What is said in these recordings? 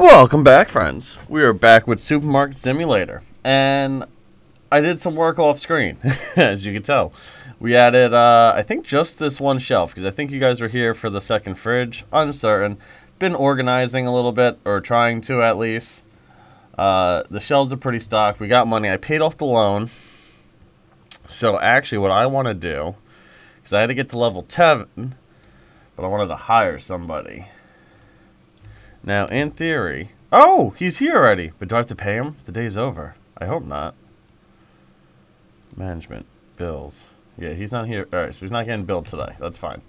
Welcome back, friends. We are back with Supermarket Simulator, and I did some work off screen, as you can tell. We added, uh, I think, just this one shelf, because I think you guys were here for the second fridge. Uncertain. Been organizing a little bit, or trying to at least. Uh, the shelves are pretty stocked. We got money. I paid off the loan. So, actually, what I want to do, because I had to get to level 10, but I wanted to hire somebody. Now, in theory... Oh, he's here already. But do I have to pay him? The day's over. I hope not. Management. Bills. Yeah, he's not here. Alright, so he's not getting billed today. That's fine.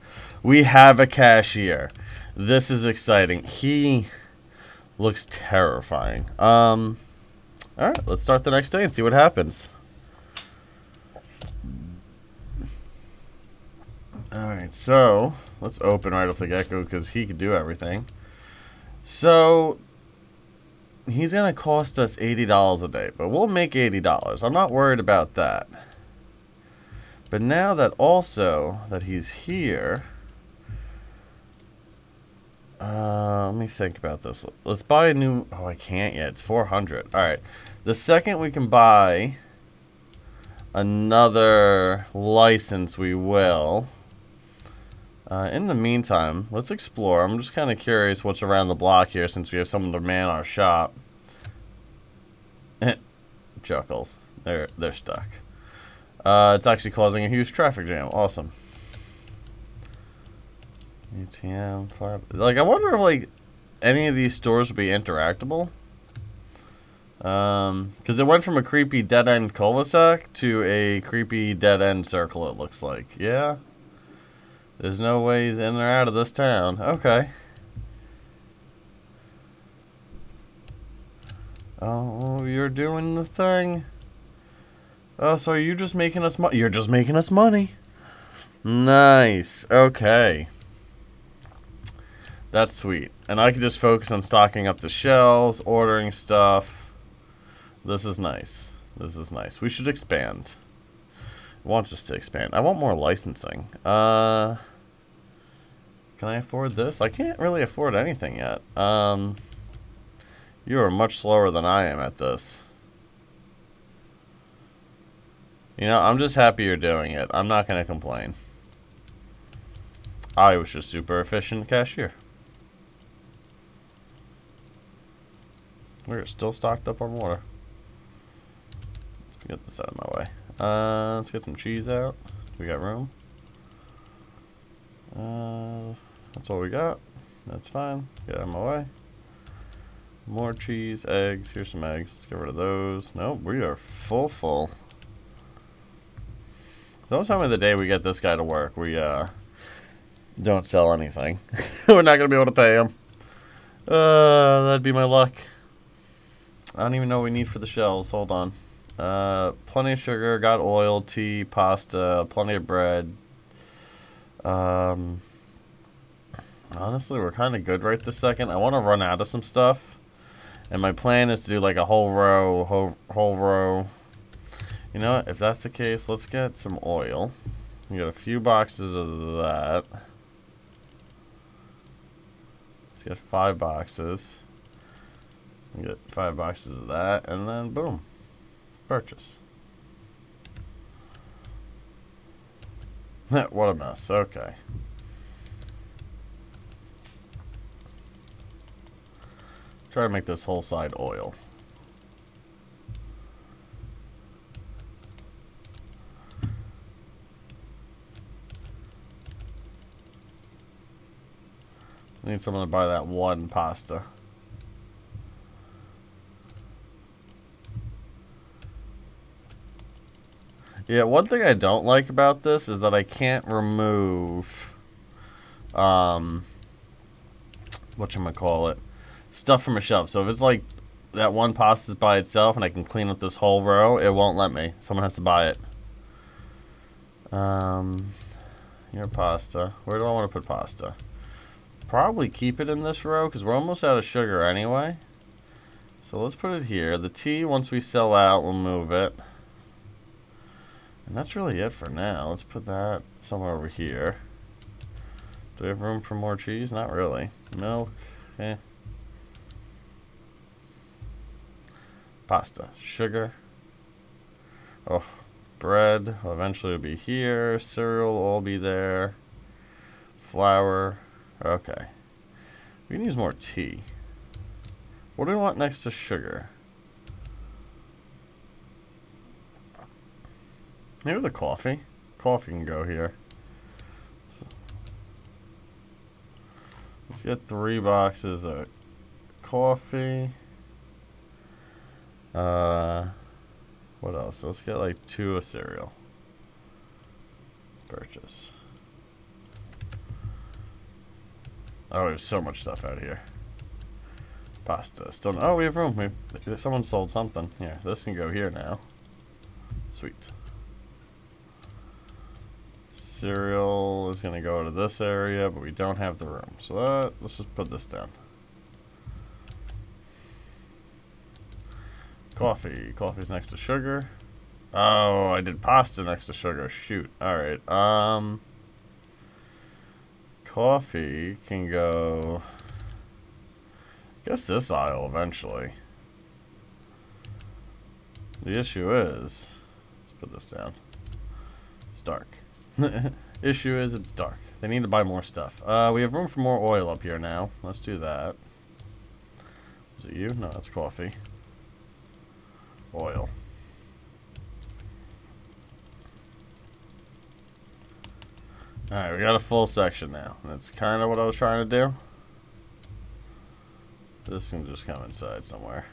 We have a cashier. This is exciting. He looks terrifying. Um, Alright, let's start the next day and see what happens. Alright, so let's open right off the get-go because he could do everything. So he's going to cost us $80 a day, but we'll make $80. I'm not worried about that. But now that also that he's here, uh, let me think about this. Let's buy a new, oh, I can't yet. It's 400. All right. The second we can buy another license, we will. Uh, in the meantime, let's explore. I'm just kind of curious what's around the block here since we have someone to man our shop. Chuckles. They're, they're stuck. Uh, it's actually causing a huge traffic jam. Awesome. ATM, flap. Like, I wonder if, like, any of these stores would be interactable. Um, because it went from a creepy dead-end cul-de-sac to a creepy dead-end circle, it looks like. Yeah? There's no ways in or out of this town. Okay. Oh, you're doing the thing. Oh, so are you just making us money? You're just making us money. Nice. Okay. That's sweet. And I can just focus on stocking up the shelves, ordering stuff. This is nice. This is nice. We should expand. It wants us to expand. I want more licensing. Uh... Can I afford this? I can't really afford anything yet. Um, you are much slower than I am at this. You know, I'm just happy you're doing it. I'm not going to complain. I was just super efficient cashier. We're still stocked up on water. Let's get this out of my way. Uh, let's get some cheese out. We got room. Uh... That's all we got. That's fine. Get out of my way. More cheese, eggs. Here's some eggs. Let's get rid of those. Nope, we are full full. No time of the day we get this guy to work, we uh don't sell anything. We're not gonna be able to pay him. Uh, that'd be my luck. I don't even know what we need for the shells. Hold on. Uh, plenty of sugar, got oil, tea, pasta, plenty of bread. Um, Honestly, we're kind of good right this second. I want to run out of some stuff. And my plan is to do like a whole row, whole, whole row. You know what? If that's the case, let's get some oil. We got a few boxes of that. Let's get five boxes. We get five boxes of that. And then boom. Purchase. what a mess. Okay. Try to make this whole side oil. I need someone to buy that one pasta. Yeah, one thing I don't like about this is that I can't remove, um, whatchamacallit, stuff from a shelf. So if it's like that one pasta is by itself and I can clean up this whole row, it won't let me. Someone has to buy it. Um, your pasta. Where do I want to put pasta? Probably keep it in this row because we're almost out of sugar anyway. So let's put it here. The tea, once we sell out, we'll move it. And that's really it for now. Let's put that somewhere over here. Do we have room for more cheese? Not really. Milk. Eh. Pasta. Sugar. Oh, bread eventually will eventually be here. Cereal will all be there. Flour. Okay. We can use more tea. What do we want next to sugar? Maybe the coffee. Coffee can go here. So, let's get three boxes of coffee. Uh, what else? Let's get like two of cereal. Purchase. Oh, there's so much stuff out here. Pasta. Still, oh, we have room. We, someone sold something. Yeah, this can go here now. Sweet. Cereal is going to go to this area, but we don't have the room. So that, let's just put this down. Coffee. Coffee's next to sugar. Oh, I did pasta next to sugar. Shoot. Alright. Um, coffee can go... I guess this aisle eventually. The issue is... Let's put this down. It's dark. issue is it's dark. They need to buy more stuff. Uh, we have room for more oil up here now. Let's do that. Is it you? No, that's coffee oil. Alright, we got a full section now. That's kind of what I was trying to do. This can just come inside somewhere.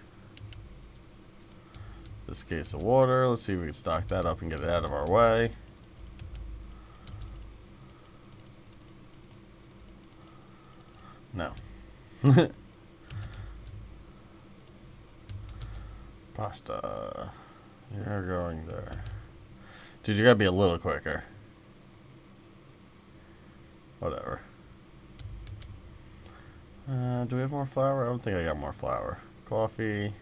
This case of water. Let's see if we can stock that up and get it out of our way. No. Pasta. You're going there. Dude, you gotta be a little quicker. Whatever. Uh, do we have more flour? I don't think I got more flour. Coffee.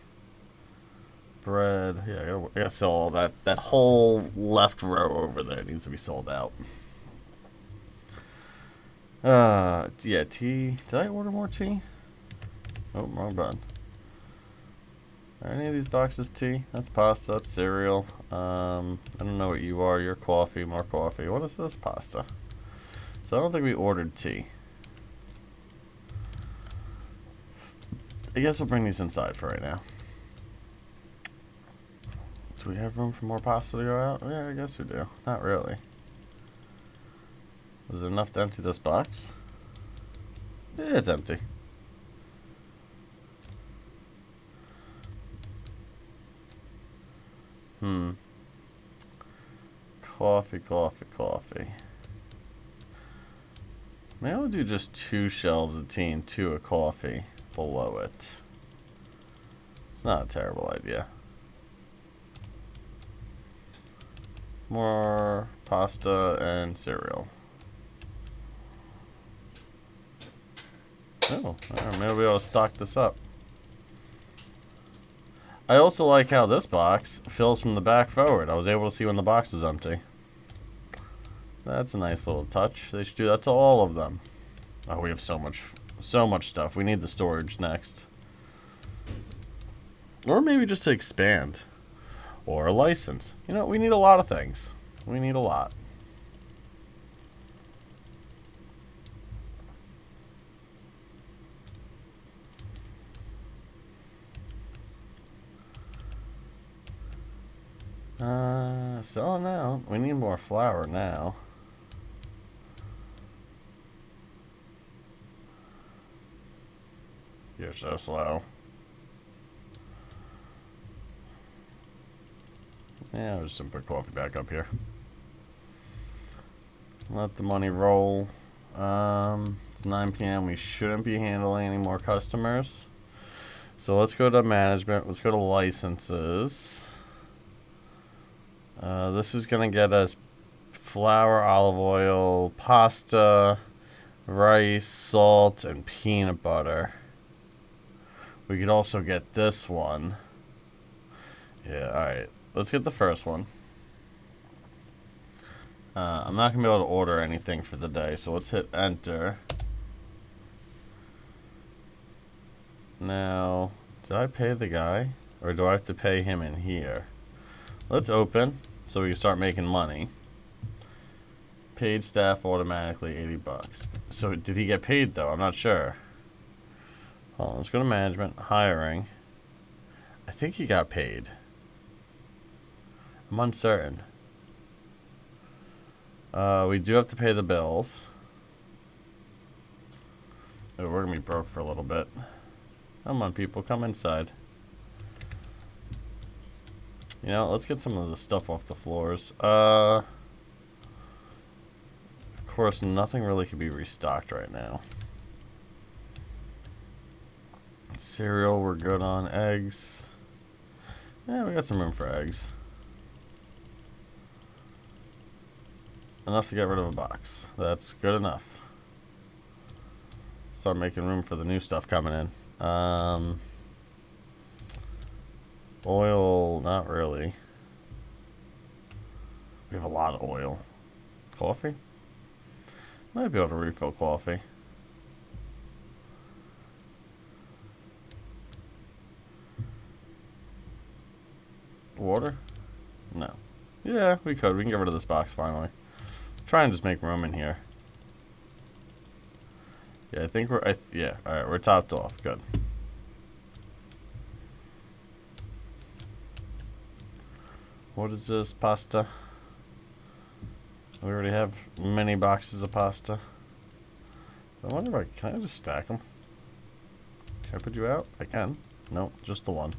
Bread. Yeah, I gotta, I gotta sell all that. That whole left row over there needs to be sold out. Uh, yeah, tea. Did I order more tea? Oh, wrong button. Are any of these boxes tea? That's pasta, that's cereal. Um, I don't know what you are. You're coffee, more coffee. What is this? Pasta. So I don't think we ordered tea. I guess we'll bring these inside for right now. Do we have room for more pasta to go out? Yeah, I guess we do. Not really. Is it enough to empty this box? Yeah, it's empty. Hmm. Coffee, coffee, coffee. Maybe I'll do just two shelves of tea and two of coffee below it. It's not a terrible idea. More pasta and cereal. Oh, maybe I'll stock this up. I also like how this box fills from the back forward. I was able to see when the box was empty. That's a nice little touch. They should do that to all of them. Oh, we have so much, so much stuff. We need the storage next. Or maybe just to expand. Or a license. You know, we need a lot of things. We need a lot. Uh, selling out. We need more flour now. You're so slow. Yeah, I'll just put coffee back up here. Let the money roll. Um, it's 9 p.m. We shouldn't be handling any more customers. So let's go to management. Let's go to licenses. Uh, this is going to get us flour, olive oil, pasta, rice, salt, and peanut butter. We could also get this one. Yeah, alright. Let's get the first one. Uh, I'm not going to be able to order anything for the day, so let's hit enter. Now, did I pay the guy? Or do I have to pay him in here? Let's open so we can start making money. Paid staff automatically 80 bucks. So did he get paid though? I'm not sure. On, let's go to management, hiring. I think he got paid. I'm uncertain. Uh, we do have to pay the bills. Oh, we're gonna be broke for a little bit. Come on, people, come inside. You know, let's get some of the stuff off the floors. Uh, of course, nothing really can be restocked right now. Cereal, we're good on. Eggs. Yeah, we got some room for eggs. Enough to get rid of a box. That's good enough. Start making room for the new stuff coming in. Um, oil, not really. We have a lot of oil. Coffee? Might be able to refill coffee. Water? No. Yeah, we could. We can get rid of this box finally. Try and just make room in here. Yeah, I think we're, I th yeah, alright, we're topped off. Good. What is this? Pasta? We already have many boxes of pasta. I wonder if I, can I just stack them? Can I put you out? I can. No, just the one.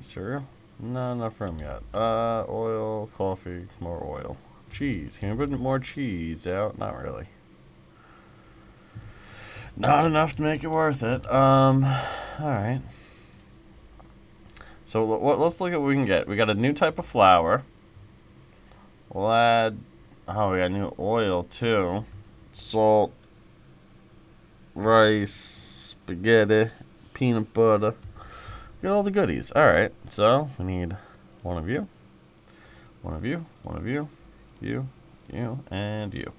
Cereal? Not enough room yet. Uh, oil, coffee, more oil. Cheese. Can we put more cheese out? Not really. Not enough to make it worth it. Um, alright. So let's look at what we can get. We got a new type of flour. We'll add, oh, we got new oil too. Salt, rice, spaghetti, peanut butter. Get all the goodies. Alright, so we need one of you, one of you, one of you, you, you, and you.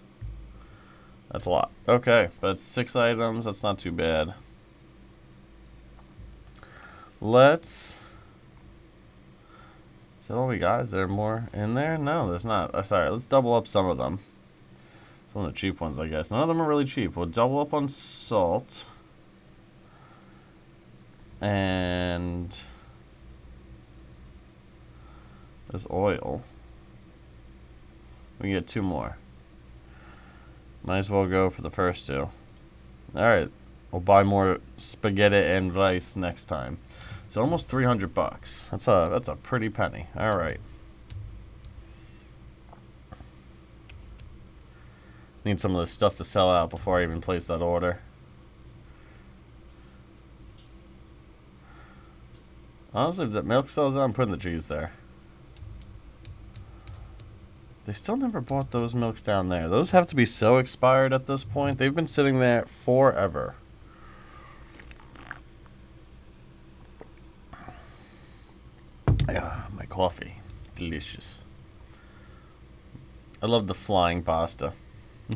That's a lot. Okay, that's six items. That's not too bad. Let's... That all we got? Is there more in there? No, there's not. Oh, sorry, let's double up some of them. Some of the cheap ones, I guess. None of them are really cheap. We'll double up on salt and this oil. We get two more. Might as well go for the first two. Alright, we'll buy more spaghetti and rice next time. So almost 300 bucks. That's a that's a pretty penny. Alright. Need some of this stuff to sell out before I even place that order. Honestly, if that milk sells out, I'm putting the cheese there. They still never bought those milks down there. Those have to be so expired at this point. They've been sitting there forever. Ah, my coffee. Delicious. I love the flying pasta.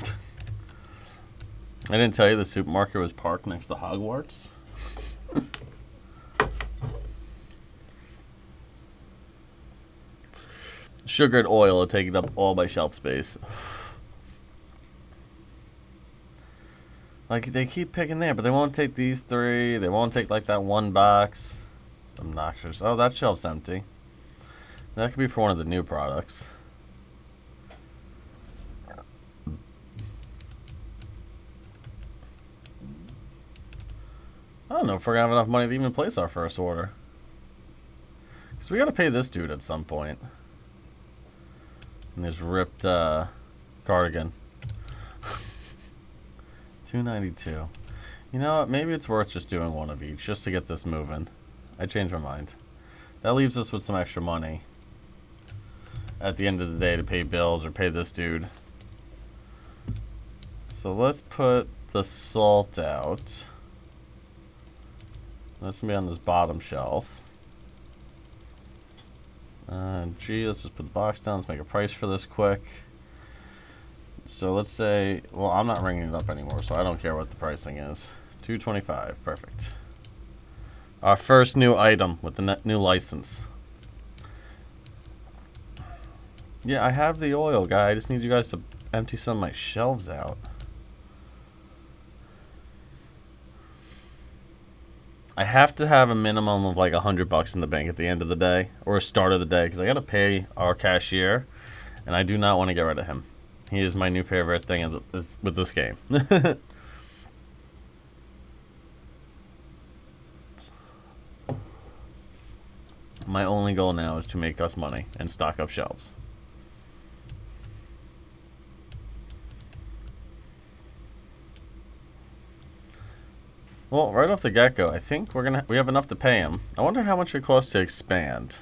I didn't tell you the supermarket was parked next to Hogwarts. Sugar and oil are taking up all my shelf space. Like, they keep picking there, but they won't take these three. They won't take, like, that one box. Obnoxious. Oh, that shelf's empty. That could be for one of the new products. I don't know if we're to have enough money to even place our first order. Because we got to pay this dude at some point. And this ripped uh, cardigan. 292. You know what? Maybe it's worth just doing one of each just to get this moving. I changed my mind. That leaves us with some extra money at the end of the day to pay bills or pay this dude. So let's put the salt out. That's to be on this bottom shelf. Uh, gee, let's just put the box down. Let's make a price for this quick. So let's say, well, I'm not ringing it up anymore, so I don't care what the pricing is. 225. Perfect. Our first new item with the new license. Yeah, I have the oil, guy. I just need you guys to empty some of my shelves out. I have to have a minimum of like a hundred bucks in the bank at the end of the day or start of the day because I got to pay our cashier, and I do not want to get rid of him. He is my new favorite thing with this game. my only goal now is to make us money and stock up shelves. Well, right off the get-go, I think we're gonna we have enough to pay him. I wonder how much it costs to expand.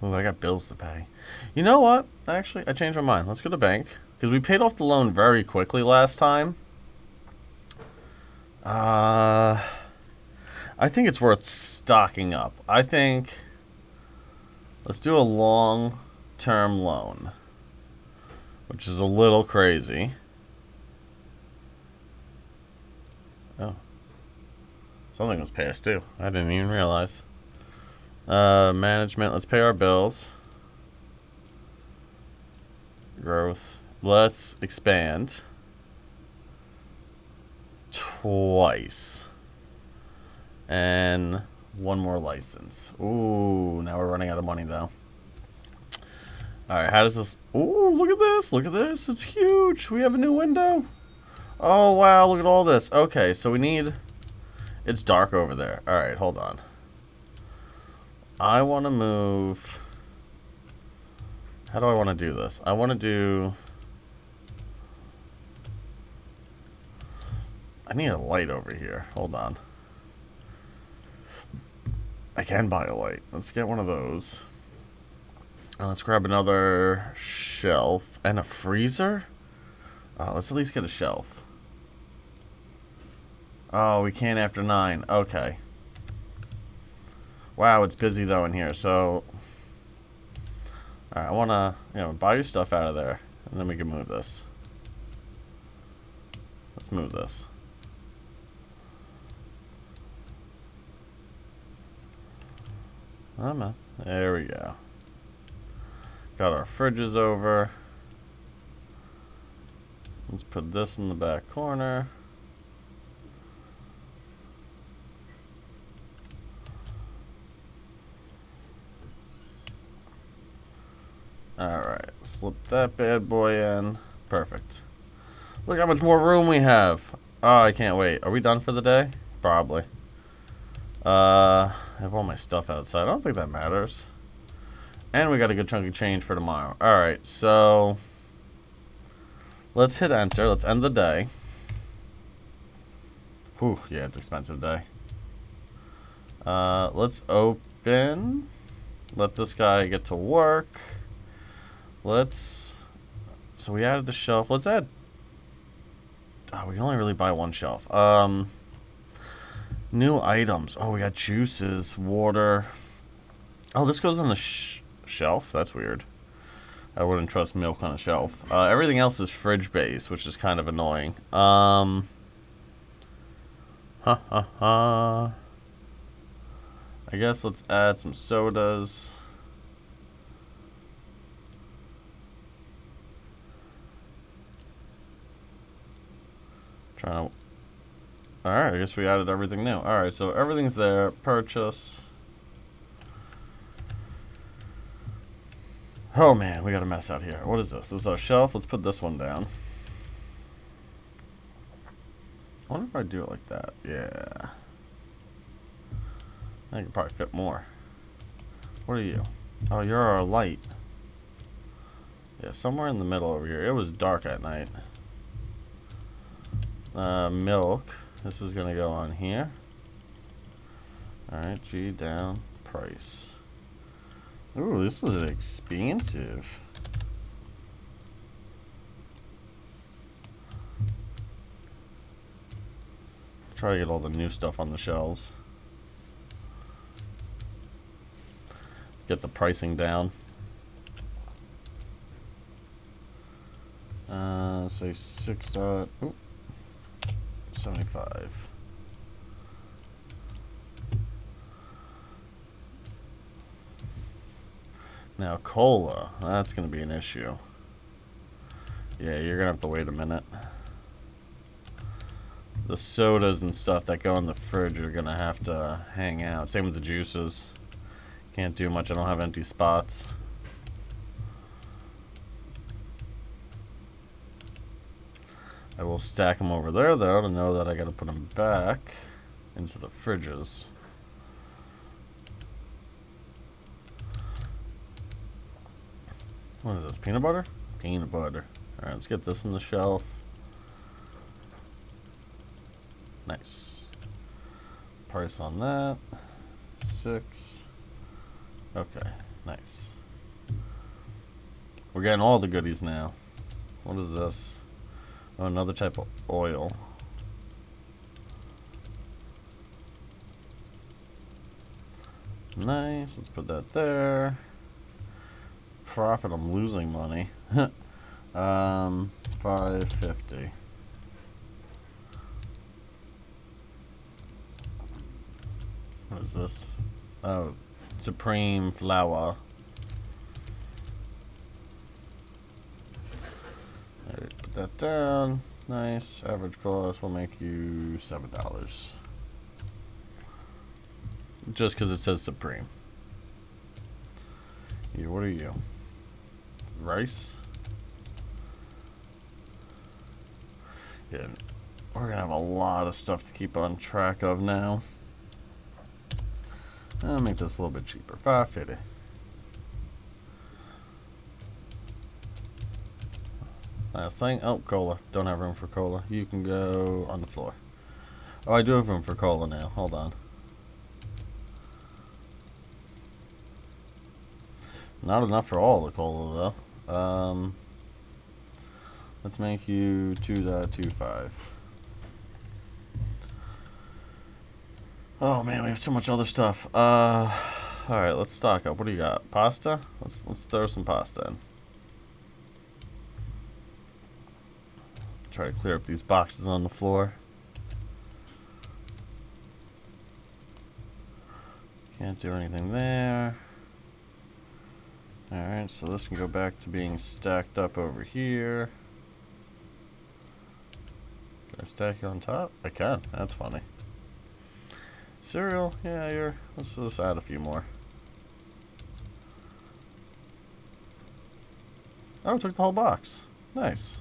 Oh, I got bills to pay. You know what? Actually, I changed my mind. Let's go to bank because we paid off the loan very quickly last time. Uh, I think it's worth stocking up. I think let's do a long-term loan, which is a little crazy. Oh. Something was past too. I didn't even realize. Uh, management. Let's pay our bills. Growth. Let's expand. Twice. And one more license. Ooh, now we're running out of money though. Alright, how does this... Ooh, look at this. Look at this. It's huge. We have a new window. Oh, wow. Look at all this. Okay, so we need... It's dark over there. Alright, hold on. I want to move... How do I want to do this? I want to do... I need a light over here. Hold on. I can buy a light. Let's get one of those. Uh, let's grab another shelf and a freezer. Uh, let's at least get a shelf. Oh, we can't after 9. Okay. Wow, it's busy though in here, so... Alright, I want to, you know, buy your stuff out of there. And then we can move this. Let's move this. Oh, man. There we go. Got our fridges over. Let's put this in the back corner. Alright, slip that bad boy in. Perfect. Look how much more room we have. Oh, I can't wait. Are we done for the day? Probably. Uh, I have all my stuff outside. I don't think that matters. And we got a good chunk of change for tomorrow. Alright, so... Let's hit enter. Let's end the day. Whew, yeah, it's expensive day. Uh, let's open. Let this guy get to work. Let's... So we added the shelf. Let's add... Oh, we can only really buy one shelf. Um, New items. Oh, we got juices, water. Oh, this goes on the sh shelf? That's weird. I wouldn't trust milk on a shelf. Uh, everything else is fridge-based, which is kind of annoying. Um... Ha ha ha. I guess let's add some sodas. Trying to... Alright, I guess we added everything new. Alright, so everything's there. Purchase. Oh man, we got a mess out here. What is this? This is our shelf. Let's put this one down. I wonder if I do it like that. Yeah. I can probably fit more. What are you? Oh, you're our light. Yeah, somewhere in the middle over here. It was dark at night. Uh, milk. This is going to go on here. Alright, G down, price. Ooh, this is expensive. Try to get all the new stuff on the shelves. Get the pricing down. Uh, say six dot. 75. Now, cola, that's going to be an issue. Yeah, you're going to have to wait a minute. The sodas and stuff that go in the fridge are going to have to hang out. Same with the juices. Can't do much. I don't have empty spots. I will stack them over there, though, to know that I got to put them back into the fridges. What is this, peanut butter? Peanut butter. Alright, let's get this on the shelf. Nice. Price on that. Six. Okay, nice. We're getting all the goodies now. What is this? Another type of oil. Nice, let's put that there. Profit, I'm losing money. um, 550. What is this? Oh, Supreme Flour. put that down. Nice. Average cost will make you $7. Just because it says Supreme. You, what are you? Rice? Yeah, we're gonna have a lot of stuff to keep on track of now. I'll make this a little bit cheaper. 550. Last thing. Oh, cola. Don't have room for cola. You can go on the floor. Oh, I do have room for cola now. Hold on. Not enough for all the cola, though. Um, let's make you 2.25. Oh man, we have so much other stuff. Uh, all right, let's stock up. What do you got? Pasta? Let's let's throw some pasta in. Try to clear up these boxes on the floor. Can't do anything there. Alright, so this can go back to being stacked up over here. Can I stack you on top? I can. That's funny. Cereal? Yeah, you're... Let's just add a few more. Oh, took the whole box. Nice.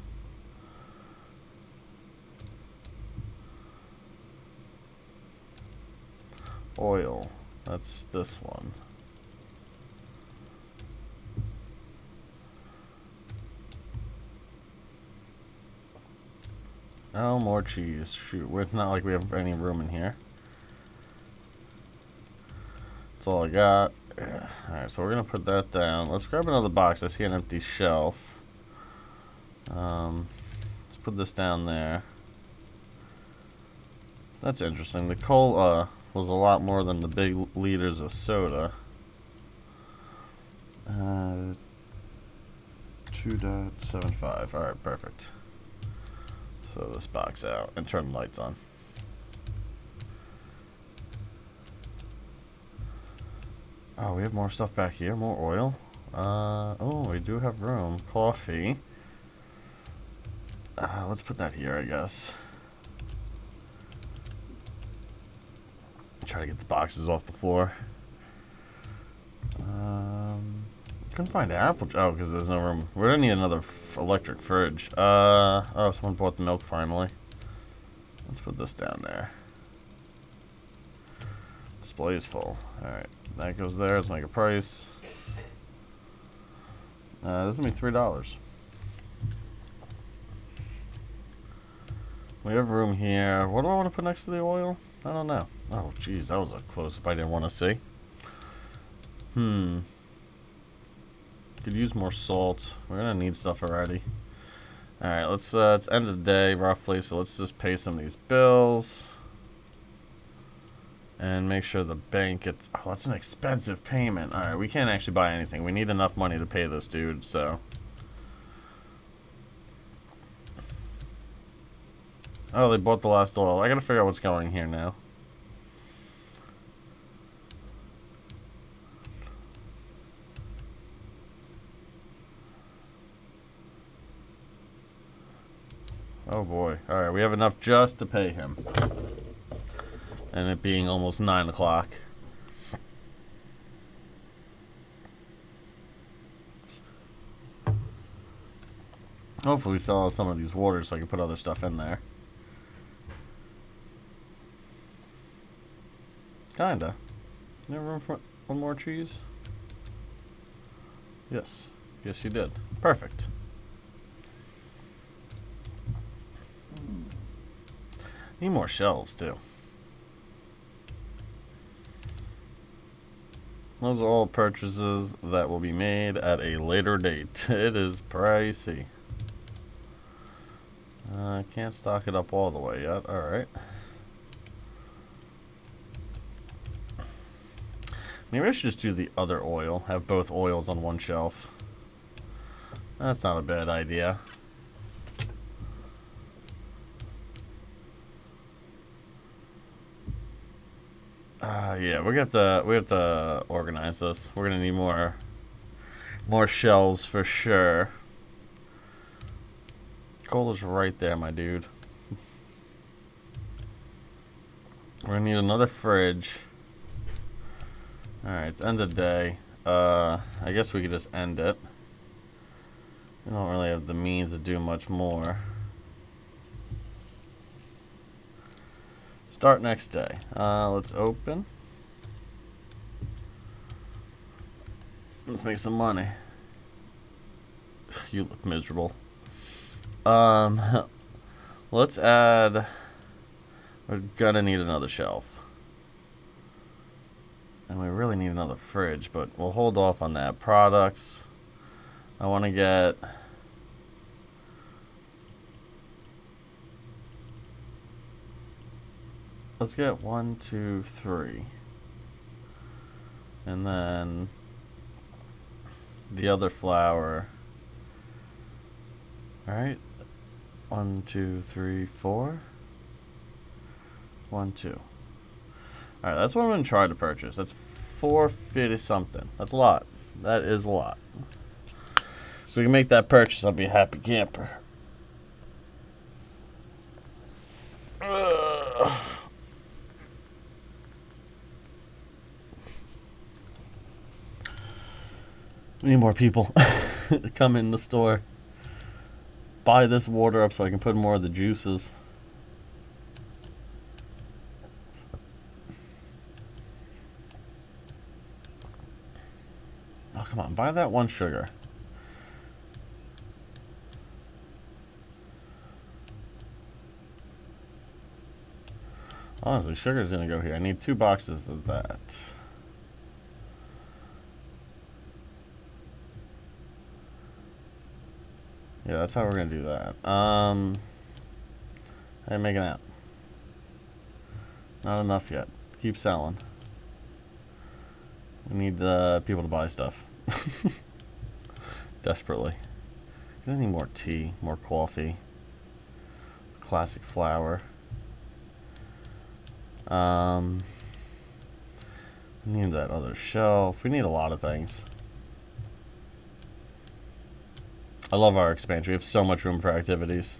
Oil. That's this one. Oh, more cheese. Shoot, it's not like we have any room in here. That's all I got. Alright, so we're going to put that down. Let's grab another box. I see an empty shelf. Um, let's put this down there. That's interesting. The cola was a lot more than the big liters of soda. Uh, 2.75. Alright, perfect. Throw this box out and turn the lights on. Oh, we have more stuff back here. More oil. Uh, oh, we do have room. Coffee. Uh, let's put that here, I guess. Try to get the boxes off the floor. Um, couldn't find apple. Oh, because there's no room. We're gonna need another electric fridge. Uh, oh, someone bought the milk finally. Let's put this down there. Display is full. Alright, that goes there. Let's make a price. Uh, this is gonna be three dollars. We have room here. What do I want to put next to the oil? I don't know. Oh, geez, that was a close-up I didn't want to see. Hmm. Could use more salt. We're gonna need stuff already. Alright, let's uh it's end of the day roughly, so let's just pay some of these bills. And make sure the bank gets oh that's an expensive payment. Alright, we can't actually buy anything. We need enough money to pay this dude, so Oh, they bought the last oil. I gotta figure out what's going here now. Oh boy. Alright, we have enough just to pay him. And it being almost 9 o'clock. Hopefully sell out some of these waters so I can put other stuff in there. Kinda. Have room for one more cheese? Yes. Yes, you did. Perfect. Need more shelves, too. Those are all purchases that will be made at a later date. It is pricey. I uh, can't stock it up all the way yet. Alright. Maybe I should just do the other oil. Have both oils on one shelf. That's not a bad idea. Uh, yeah, we have to we have to organize this. We're gonna need more more shelves for sure. Coal is right there, my dude. We're gonna need another fridge. Alright, it's end of day. Uh, I guess we could just end it. We don't really have the means to do much more. Start next day. Uh, let's open. Let's make some money. You look miserable. Um, let's add. We're gonna need another shelf. And we really need another fridge, but we'll hold off on that. Products. I want to get. Let's get one, two, three. And then the other flour. Alright, one, two, three, four. One, two. Alright, that's what I'm going to try to purchase. That's 450 something. That's a lot. That is a lot. If we can make that purchase, I'll be a happy camper. Ugh. We need more people to come in the store buy this water up so I can put more of the juices. Oh, come on. Buy that one sugar. Honestly, sugar's to go here. I need two boxes of that. Yeah, that's how we're to do that. Um, I make an app. Not enough yet. Keep selling. We need the people to buy stuff. Desperately. Need more tea, more coffee. Classic flour. Um, need that other shelf. We need a lot of things. I love our expansion. We have so much room for activities.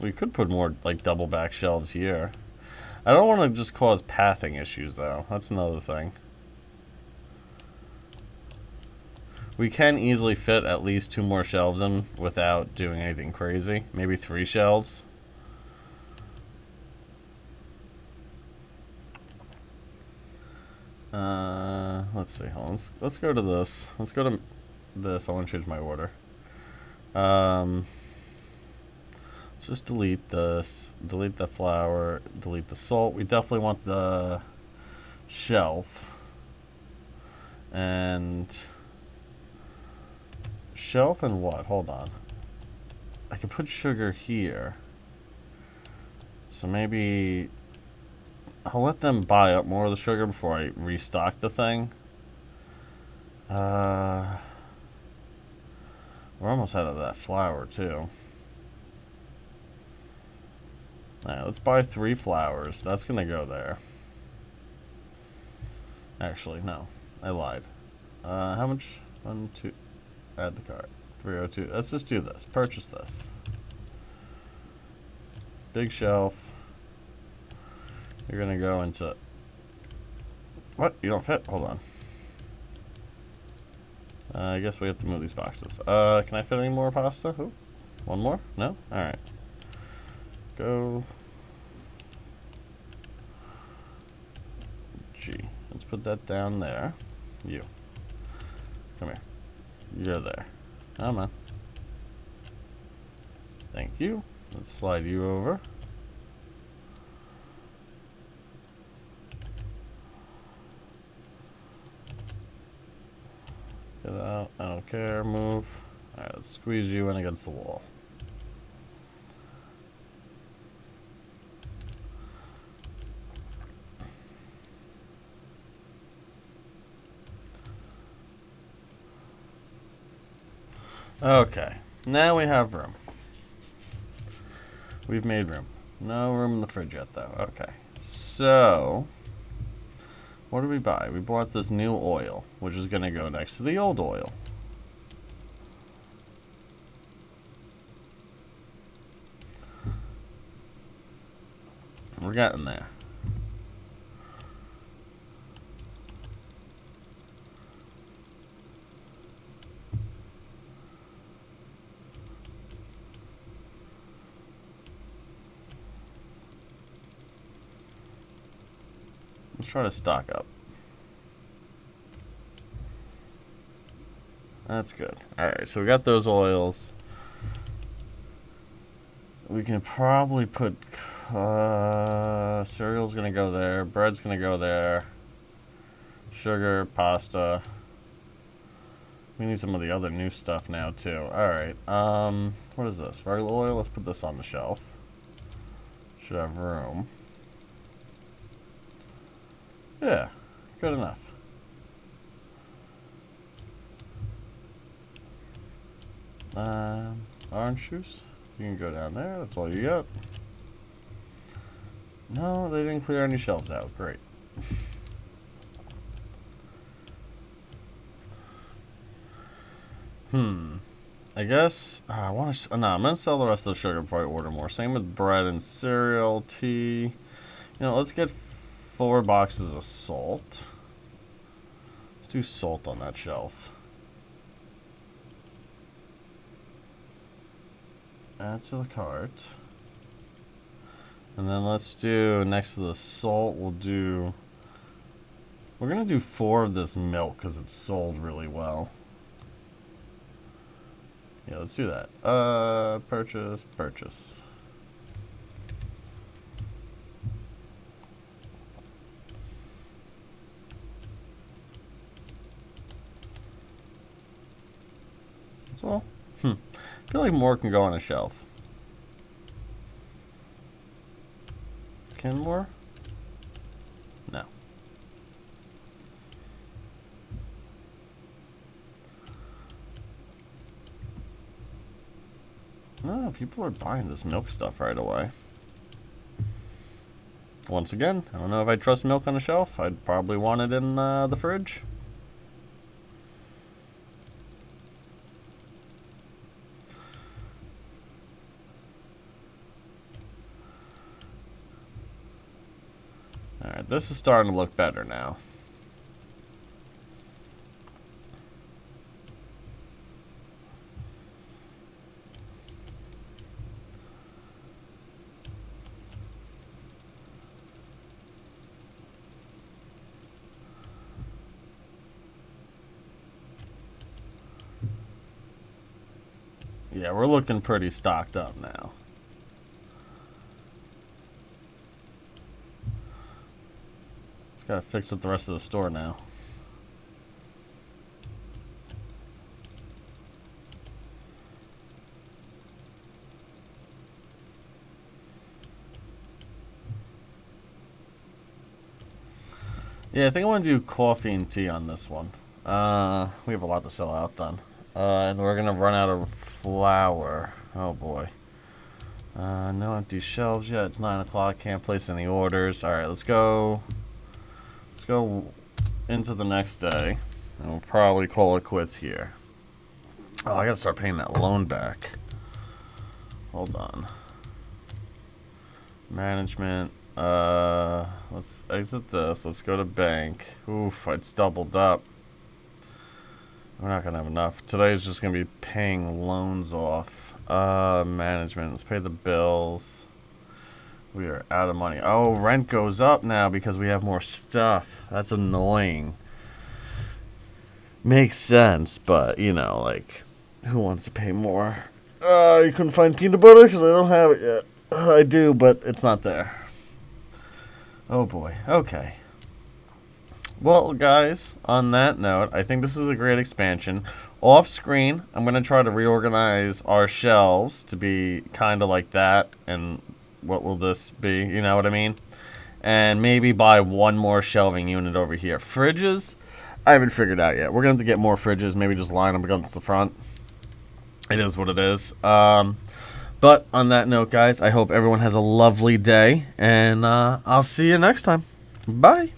We could put more, like, double back shelves here. I don't want to just cause pathing issues, though. That's another thing. We can easily fit at least two more shelves in without doing anything crazy. Maybe three shelves. Uh, let's see. Hold on. Let's, let's go to this. Let's go to this. I want to change my order. Um, just delete this. Delete the flour. Delete the salt. We definitely want the shelf. And shelf and what? Hold on. I can put sugar here. So maybe I'll let them buy up more of the sugar before I restock the thing. Uh, we're almost out of that flour, too. Alright, let's buy three flours. That's to go there. Actually, no. I lied. Uh, how much? One, two... Add to cart. 302. Let's just do this. Purchase this. Big shelf. You're gonna go into what? You don't fit? Hold on. Uh, I guess we have to move these boxes. Uh, can I fit any more pasta? Ooh, one more? No? Alright. Go. G. Let's put that down there. You. Come here. You're there. Come on. Thank you. Let's slide you over. Get out. I don't care. Move. Alright, let's squeeze you in against the wall. Okay, now we have room. We've made room. No room in the fridge yet, though. Okay, so what did we buy? We bought this new oil, which is going to go next to the old oil. We're getting there. Let's try to stock up. That's good. Alright, so we got those oils. We can probably put... Uh, cereal's to go there. Bread's to go there. Sugar, pasta. We need some of the other new stuff now, too. Alright, um, what is this? Regular oil? Let's put this on the shelf. Should have room. Yeah, good enough. Um, orange juice. You can go down there. That's all you got. No, they didn't clear any shelves out. Great. hmm. I guess uh, I want to. No, I'm gonna sell the rest of the sugar before I order more. Same with bread and cereal, tea. You know, let's get four boxes of salt. Let's do salt on that shelf. Add to the cart. And then let's do, next to the salt, we'll do... We're going to do four of this milk because it's sold really well. Yeah, let's do that. Uh, purchase, purchase. That's all. Hmm. I feel like more can go on a shelf. Can more? No. No, people are buying this milk stuff right away. Once again, I don't know if I trust milk on a shelf. I'd probably want it in uh, the fridge. This is starting to look better now. Yeah, we're looking pretty stocked up now. Gotta fix up the rest of the store now. Yeah, I think I want to do coffee and tea on this one. Uh, we have a lot to sell out then. Uh, and we're going to run out of flour. Oh boy. Uh, no empty shelves yet. It's 9 o'clock. Can't place any orders. Alright, let's go go into the next day, and we'll probably call it quits here. Oh, I gotta start paying that loan back. Hold on. Management. Uh, let's exit this. Let's go to bank. Oof, it's doubled up. We're not gonna have enough. Today's just gonna be paying loans off. Uh, management. Let's pay the bills. We are out of money. Oh, rent goes up now because we have more stuff. That's annoying. Makes sense, but you know, like, who wants to pay more? Uh, you couldn't find peanut butter because I don't have it yet. Uh, I do, but it's not there. Oh boy. Okay. Well, guys, on that note, I think this is a great expansion. Off screen, I'm going to try to reorganize our shelves to be kind of like that. And what will this be? You know what I mean? And maybe buy one more shelving unit over here. Fridges, I haven't figured out yet. We're going to have to get more fridges. Maybe just line them against the front. It is what it is. Um, but on that note, guys, I hope everyone has a lovely day. And uh, I'll see you next time. Bye.